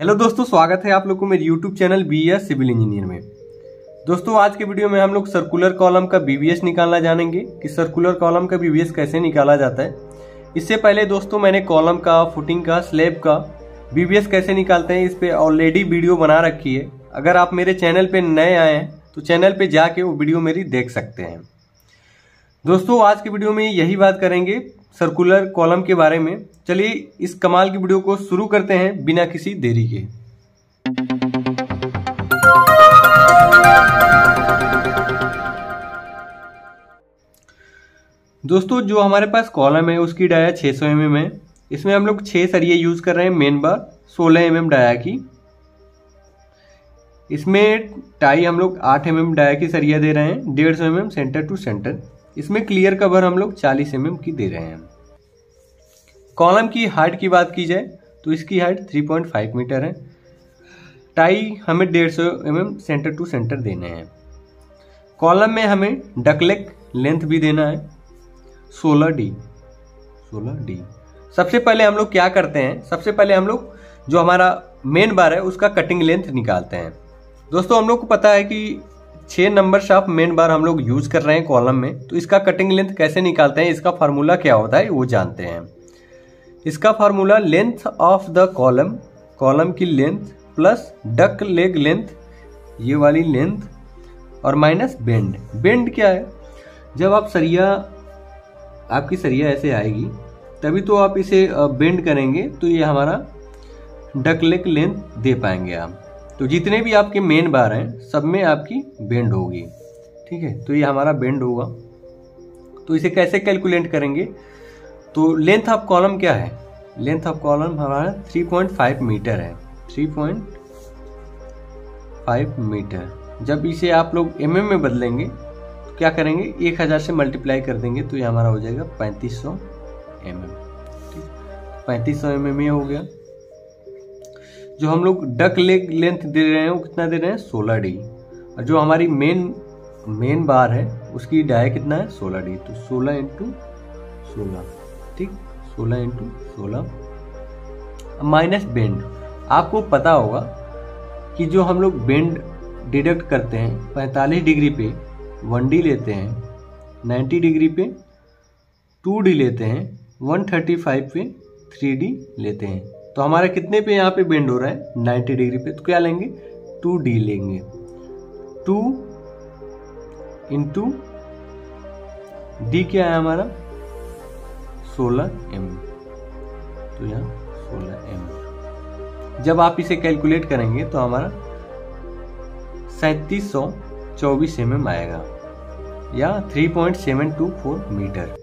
Hello दोस्तों, स्वागत है आप लोग को मेरे YouTube channel B S civil engineer में। दोस्तों, आज के वीडियो में हम लोग सर्कुलर कॉलम का बीबीएस निकालना जानेंगे कि सर्कुलर कॉलम का बीबीएस कैसे निकाला जाता है। इससे पहले दोस्तों, मैंने कॉलम का फुटिंग का स्लेब का बीबीएस कैसे निकालते हैं, इस पर ऑलरेडी वीडियो बना रखी है। अगर आप मेरे चैनल पर नए आए हैं तो चैनल पर जाके वो वीडियो मेरी देख सकते हैं। दोस्तों, आज की वीडियो में यही बात करेंगे सर्कुलर कॉलम के बारे में। चलिए इस कमाल की वीडियो को शुरू करते हैं बिना किसी देरी के। दोस्तों, जो हमारे पास कॉलम है, उसकी डाया 600 सौ mm है। इसमें हम लोग छह सरिये यूज़ कर रहे हैं, main bar 16 M mm dia की। इसमें टाई हम लोग 8 एम mm डाया की सरिया दे रहे हैं, डेढ़ सौ एम सेंटर टू सेंटर। इसमें क्लियर कवर हम लोग 40 एम mm की दे रहे हैं। कॉलम की हाइट की बात की जाए तो इसकी हाइट 3.5 मीटर है। टाई हमें डेढ़ सौ एम सेंटर टू सेंटर देने हैं। कॉलम में हमें डकलेक लेंथ भी देना है। 16 डी 16 डी सबसे पहले हम लोग क्या करते हैं? सबसे पहले हम लोग जो हमारा मेन बार है, उसका कटिंग लेंथ निकालते हैं। दोस्तों, हम लोग को पता है कि छः नंबर शाफ्ट मेन बार हम लोग यूज़ कर रहे हैं कॉलम में। तो इसका कटिंग लेंथ कैसे निकालते हैं? इसका फार्मूला क्या होता है? वो जानते हैं। इसका formula length of the column column की लेंथ प्लस डक लेग लेंथ ये वाली लेंथ और माइनस बेंड बेंड क्या है? जब आप सरिया, आपकी सरिया ऐसे आएगी, तभी तो आप इसे बेंड करेंगे तो ये हमारा डक लेग लेंथ दे पाएँगे आप। तो जितने भी आपके मेन बार हैं, सब में आपकी बेंड होगी। ठीक है? तो ये हमारा बेंड होगा। तो इसे कैसे कैलकुलेट करेंगे? तो लेंथ ऑफ़ कॉलम क्या है? लेंथ ऑफ़ कॉलम हमारा 3.5 मीटर है। 3.5 मीटर जब इसे आप लोग एम mm में बदलेंगे तो क्या करेंगे? 1000 से मल्टीप्लाई कर देंगे तो ये हमारा हो जाएगा 3500 एम एम ठीक? पैंतीस सौ एम एम हो गया। जो हम लोग डक लेग लेंथ दे रहे हैं, वो कितना दे रहे हैं? 16 डी और जो हमारी मेन मेन बार है, उसकी डाय कितना है? 16 डी तो 16 इंटू सोलह. ठीक? 16 इंटू सोलह. माइनस बेंड आपको पता होगा कि जो हम लोग बेंड डिडक्ट करते हैं 45 डिग्री पे वन डी लेते हैं 90 डिग्री पे टू डी लेते हैं 135 पे थ्री डी लेते हैं। तो हमारा कितने पे यहाँ पे बेंड हो रहा है? 90 डिग्री पे। तो क्या लेंगे? टू डी लेंगे। टू इंटू डी क्या है हमारा? 16 एम तो यहाँ 16 एम जब आप इसे कैलकुलेट करेंगे तो हमारा सैतीस सौ चौबीस एम आएगा या 3.724 मीटर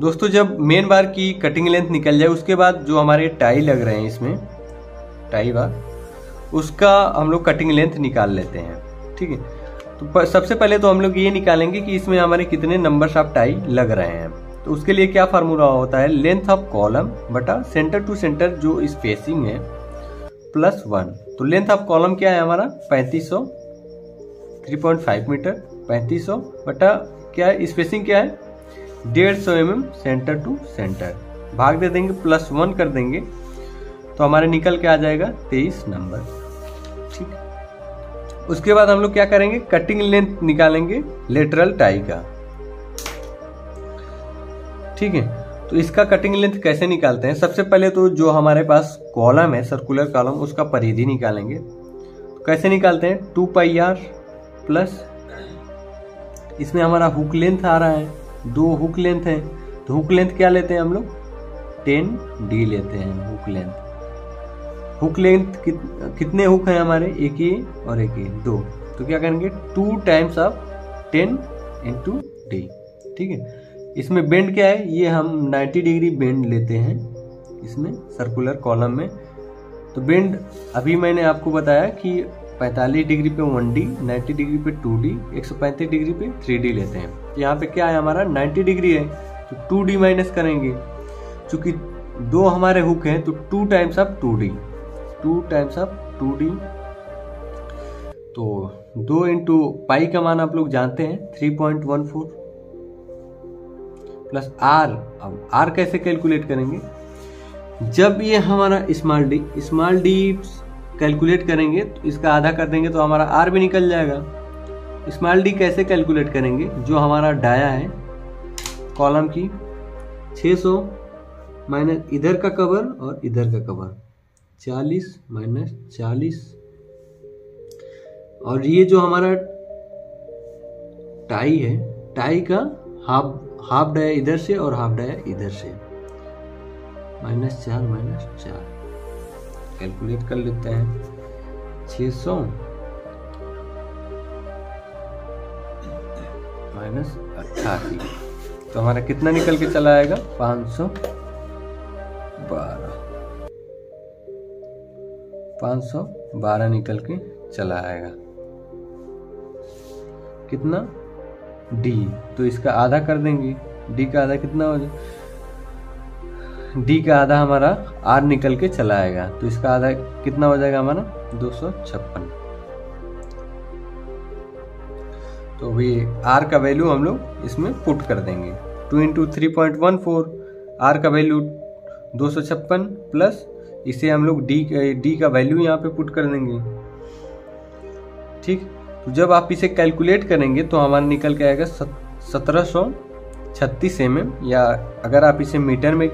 दोस्तों, जब मेन बार की कटिंग लेंथ निकल जाए, उसके बाद जो हमारे टाई लग रहे हैं इसमें टाई बार उसका हम लोग कटिंग लेंथ निकाल लेते हैं, ठीक है? तो सबसे पहले तो हम लोग ये निकालेंगे कि इसमें हमारे कितने नंबर ऑफ़ टाई लग रहे हैं। तो उसके लिए क्या फार्मूला होता है? लेंथ ऑफ़ कॉलम बटा सेंटर टू सेंटर जो स्पेसिंग है प्लस वन तो लेंथ ऑफ़ कॉलम क्या है हमारा? पैंतीस सौ थ्री पॉइंट फाइव मीटर पैंतीस सौ बटा क्या है? स्पेसिंग क्या है? डेढ़ सौ एम सेंटर टू सेंटर भाग दे देंगे प्लस वन कर देंगे तो हमारे निकल के आ जाएगा तेईस नंबर। ठीक उसके बाद हम लोग क्या करेंगे? कटिंग लेंथ निकालेंगे लेटरल टाई का। ठीक है। तो इसका कटिंग लेंथ कैसे निकालते हैं? सबसे पहले तो जो हमारे पास कॉलम है सर्कुलर कॉलम उसका परिधि निकालेंगे। तो कैसे निकालते हैं? टू पाई आर प्लस इसमें हमारा हुक लेंथ आ रहा है। दो हुक लेंथ है। तो हुक लेंथ क्या लेते हैं हम लोग? टेन डी लेते हैं हुक लेंथ हुक लेंथ कित, कितने हुक हैं हमारे? एक ही और एक ही दो। तो क्या करेंगे? Two times of ten into D ठीक है? इसमें बेंड क्या है? ये हम 90 डिग्री बेंड लेते हैं। इसमें सर्कुलर कॉलम में। तो बेंड अभी मैंने आपको बताया कि 45 डिग्री पे वन डी नाइन्टी डिग्री पे टू डी, एक सौ पैंतीस डिग्री पे थ्री डी लेते हैं। यहाँ पे क्या है, हमारा 90 डिग्री है तो टू डी माइनस करेंगे। चूँकि दो हमारे हुक हैं तो two times of two D, two times of two D. तो दो इंटू पाई का मान आप लोग जानते हैं, three point one four. Plus R, अब आर कैसे कैलकुलेट करेंगे? जब ये हमारा small D small D calculate करेंगे तो इसका आधा कर देंगे तो हमारा आर भी निकल जाएगा। स्मॉल डी कैसे कैलकुलेट करेंगे? जो हमारा डाया है, कॉलम की 600 सौ माइनस इधर का कवर और इधर का कवर। 40 माइनस चालीस। और ये जो हमारा टाई है, टाई का हाफ़ हाफ़ डाया इधर से और हाफ़ डाया इधर से। माइनस चार माइनस चार। कैलकुलेट कर लेते हैं। छ सौ माइनस अट्ठासी। तो हमारा कितना निकल के चला आएगा? पाँच सौ बारह। पाँच सौ बारह निकल के चला आएगा। कितना? डी। तो इसका आधा कर देंगे। डी का आधा कितना हो जाए? डी का आधा हमारा आर निकल के चला आएगा। तो इसका आधा कितना हो जाएगा हमारा? दो सौ छप्पन। तो अभी आर का वैल्यू हम लोग इसमें पुट कर देंगे। Two into three point one four R का वैल्यू दो सौ छप्पन प्लस इसे हम लोग डी डी का वैल्यू यहाँ पे पुट कर देंगे। ठीक? तो जब आप इसे कैलकुलेट करेंगे तो हमारा निकल के आएगा सत्रह सौ छत्तीस एम या अगर आप इसे मीटर में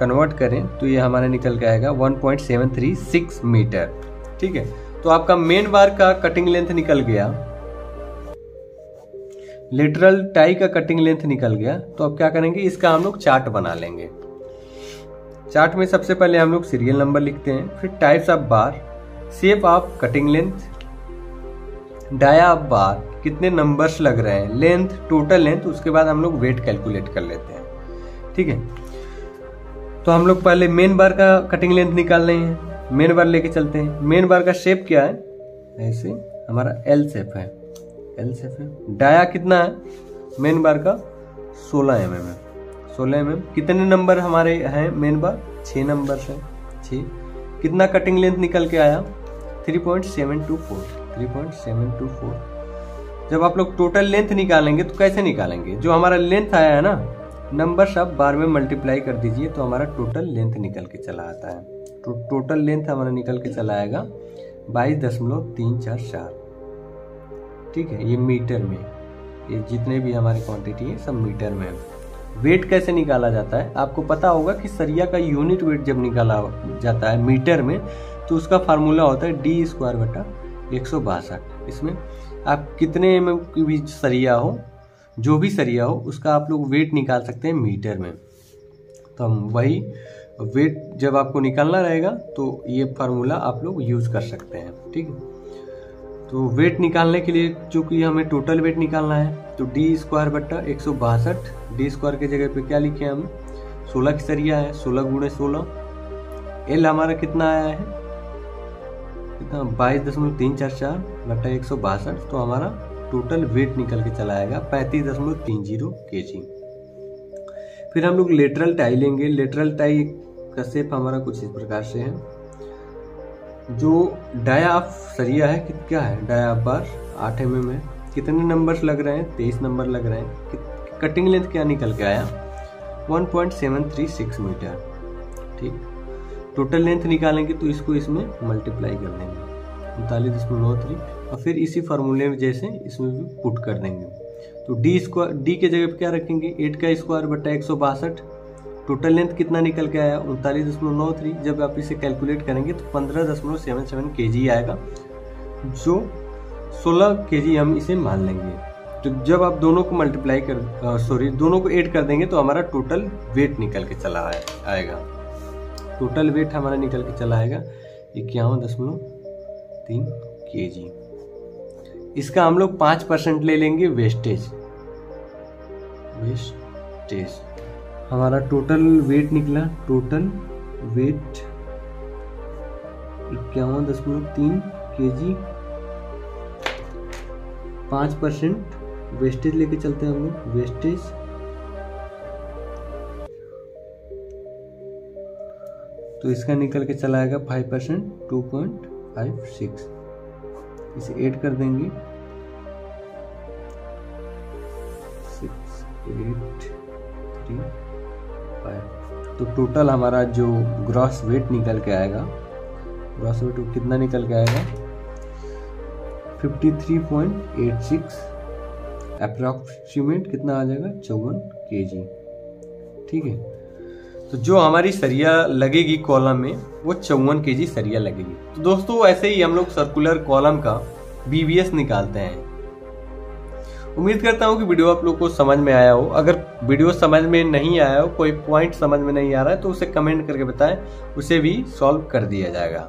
कन्वर्ट करें तो ये हमारा निकल के आएगा 1.736 मीटर ठीक है? तो आपका मेन बार का कटिंग लेंथ निकल गया। लिटरल टाई का कटिंग लेंथ निकल गया। तो अब क्या करेंगे? इसका हम लोग चार्ट बना लेंगे। चार्ट में सबसे पहले हम लोग सीरियल नंबर लिखते हैं, फिर types of bar shape of cutting length dia of bar कितने नंबर्स लग रहे हैं लेंथ टोटल लेंथ उसके बाद हम लोग वेट कैलकुलेट कर लेते हैं। ठीक है? तो हम लोग पहले मेन बार का कटिंग लेंथ निकाल रहे हैं। मेन बार लेके चलते हैं। मेन बार का शेप क्या है? ऐसे हमारा एल शेप है। एल शेप है। डाया कितना है? मेन बार का 16 एम एम है सोलह एम एम कितने नंबर हमारे हैं मेन बार छः नंबर है। छ कितना कटिंग लेंथ निकल के आया? 3.724 3.724 जब आप लोग टोटल लेंथ निकालेंगे तो कैसे निकालेंगे? जो हमारा लेंथ आया है ना नंबर सब बार में मल्टीप्लाई कर दीजिए तो हमारा टोटल लेंथ निकल के चला आता है। तो टोटल लेंथ हमारा निकल के चला आएगा बाईस दशमलव तीन चार चार। ठीक है, ये मीटर में। ये जितने भी हमारे क्वांटिटी है, सब मीटर में वेट कैसे निकाला जाता है? आपको पता होगा कि सरिया का यूनिट वेट जब निकाला जाता है मीटर में तो उसका फार्मूला होता है डी स्क्वायर बटा एक इसमें आप कितने एम की भी सरिया हो जो भी सरिया हो, उसका आप लोग वेट निकाल सकते हैं मीटर में। तो हम वही वेट जब आपको निकालना रहेगा तो ये फार्मूला आप लोग यूज़ कर सकते हैं, ठीक है? तो वेट निकालने के लिए चूँकि हमें टोटल वेट निकालना है तो डी स्क्वायर बट्टा एक सौ बासठ डी स्क्वायर के जगह पे क्या लिखे हम? सोलह की सरिया है, सोलह गुणे सोलह। एल हमारा कितना आया है? कितना? बाईस दशमलव तीन चार चार बट्टा एक सौ बासठ तो हमारा टोटल वेट निकल के चला आएगा पैंतीस दशमलव तीन ज़ीरो के जी फिर हम लोग लेटरल टाई लेंगे। लेटरल टाई का शेप हमारा कुछ इस प्रकार से है। जो डाया ऑफ़ सरिया है कि क्या है? डाया बार आठ एम है। कितने नंबर्स लग रहे हैं? तेईस नंबर लग रहे हैं। कटिंग लेंथ क्या निकल के आया? 1.736 मीटर। ठीक। टोटल लेंथ निकालेंगे तो इसको इसमें मल्टीप्लाई कर देंगे। उनतालीस दशमलव नौ थ्री और फिर इसी फार्मूले में जैसे इसमें भी पुट कर देंगे। तो डी स्क्वायर डी के जगह पे क्या रखेंगे? एट का स्क्वायर बटा एक सौ बासठ। टोटल लेंथ कितना निकल के आया? उनतालीस दशमलव नौ थ्री जब आप इसे कैलकुलेट करेंगे तो पंद्रह दशमलव सेवन सेवन के जी आएगा, जो सोलह के जी हम इसे मान लेंगे। तो जब आप दोनों को मल्टीप्लाई कर सॉरी दोनों को ऐड कर देंगे तो हमारा टोटल वेट निकल के चला आएगा। टोटल वेट हमारा निकल के चला आएगा, इक्यावन दशमलव तीन के इसका हम लोग पाँच परसेंट ले लेंगे वेस्टेज। वेस्टेज। हमारा टोटल वेट निकला, टोटल वेट इक्यावन दशमलव तीन के जी पाँच परसेंट वेस्टेज लेके चलते हैं हम लोग, वेस्टेज। तो इसका निकल के चला आएगा five percent, two point five six इसे ऐड कर देंगे। सिक्स एट फिफ्टी फाइव तो टोटल हमारा जो ग्रॉस वेट निकल के आएगा ग्रॉस वेट कितना निकल के आएगा? Fifty three point eight six approximate कितना आ जाएगा? चौवन के ठीक है? तो जो हमारी सरिया लगेगी कॉलम में, वो चौवन के जी सरिया लगेगी। तो दोस्तों, ऐसे ही हम लोग सर्कुलर कॉलम का बीबीएस निकालते हैं। उम्मीद करता हूँ कि वीडियो आप लोग को समझ में आया हो। अगर वीडियो समझ में नहीं आया हो, कोई पॉइंट समझ में नहीं आ रहा है तो उसे कमेंट करके बताएँ, उसे भी सॉल्व कर दिया जाएगा।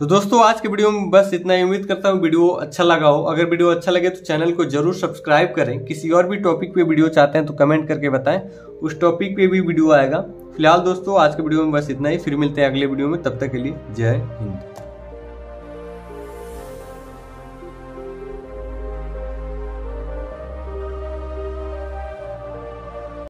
तो दोस्तों, आज के वीडियो में बस इतना ही। उम्मीद करता हूँ वीडियो अच्छा लगा हो। अगर वीडियो अच्छा लगे तो चैनल को ज़रूर सब्सक्राइब करें। किसी और भी टॉपिक पे वीडियो चाहते हैं तो कमेंट करके बताएँ। उस टॉपिक पे भी वीडियो आएगा। फ़िलहाल दोस्तों, आज के वीडियो में बस इतना ही। फिर मिलते हैं अगले वीडियो में। तब तक के लिए जय हिंद।